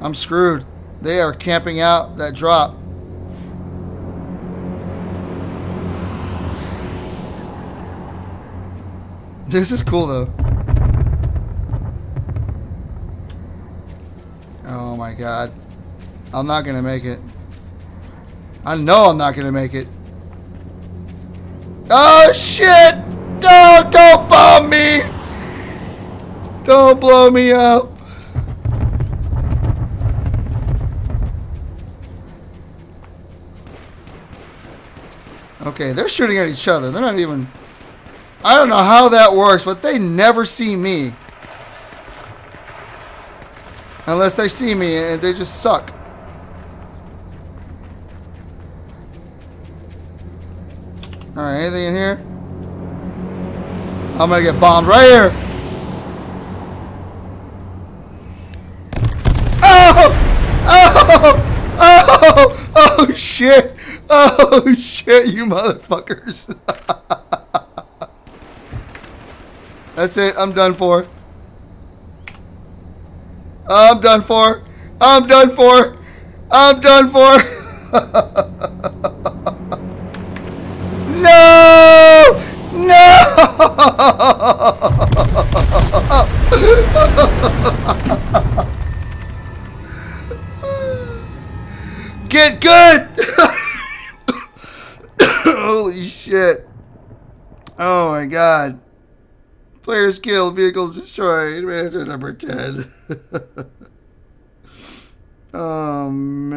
I'm screwed. They are camping out that drop. This is cool though. Oh my god. I'm not gonna make it. I know I'm not gonna make it. Oh shit! Don't don't bomb me! Don't blow me up! Okay, they're shooting at each other. They're not even... I don't know how that works, but they never see me. Unless they see me and they just suck. Alright, anything in here? I'm gonna get bombed right here. Oh! Oh! Oh! Oh, oh shit! Oh shit, you motherfuckers. That's it, I'm done for. I'm done for. I'm done for. I'm done for. no! No! Get good! Shit. Oh my god. Players killed, vehicles destroyed. Reactor number 10. oh man.